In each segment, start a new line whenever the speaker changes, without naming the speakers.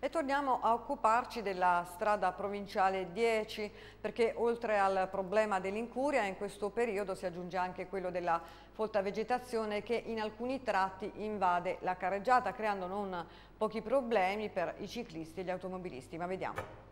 E torniamo a occuparci della strada provinciale 10 perché oltre al problema dell'incuria in questo periodo si aggiunge anche quello della folta vegetazione che in alcuni tratti invade la carreggiata creando non pochi problemi per i ciclisti e gli automobilisti. Ma vediamo.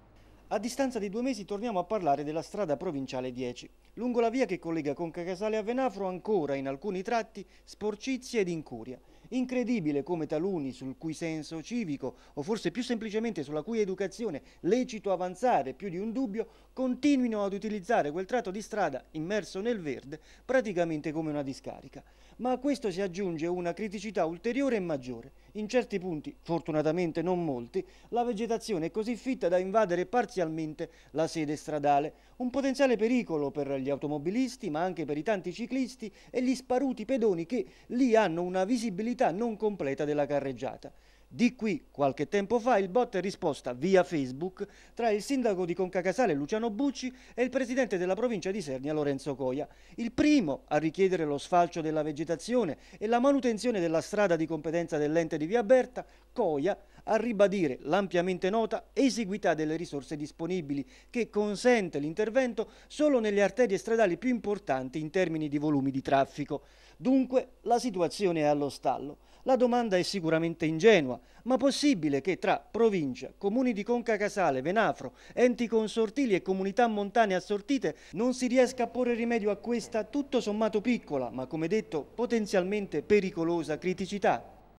A distanza di due mesi torniamo a parlare della strada provinciale 10. Lungo la via che collega Conca Casale a Venafro ancora in alcuni tratti sporcizie ed incuria. Incredibile come taluni sul cui senso civico o forse più semplicemente sulla cui educazione lecito avanzare più di un dubbio continuino ad utilizzare quel tratto di strada immerso nel verde praticamente come una discarica. Ma a questo si aggiunge una criticità ulteriore e maggiore. In certi punti, fortunatamente non molti, la vegetazione è così fitta da invadere parzialmente la sede stradale, un potenziale pericolo per gli automobilisti ma anche per i tanti ciclisti e gli sparuti pedoni che lì hanno una visibilità non completa della carreggiata. Di qui, qualche tempo fa, il bot è risposta via Facebook tra il sindaco di Concacasale Luciano Bucci e il presidente della provincia di Sernia Lorenzo Coia. Il primo a richiedere lo sfalcio della vegetazione e la manutenzione della strada di competenza dell'ente di Via Berta, Coia a ribadire l'ampiamente nota esiguità delle risorse disponibili che consente l'intervento solo nelle arterie stradali più importanti in termini di volumi di traffico. Dunque la situazione è allo stallo. La domanda è sicuramente ingenua, ma possibile che tra provincia, comuni di Conca Casale, Venafro, enti consortili e comunità montane assortite non si riesca a porre rimedio a questa tutto sommato piccola, ma come detto potenzialmente pericolosa criticità?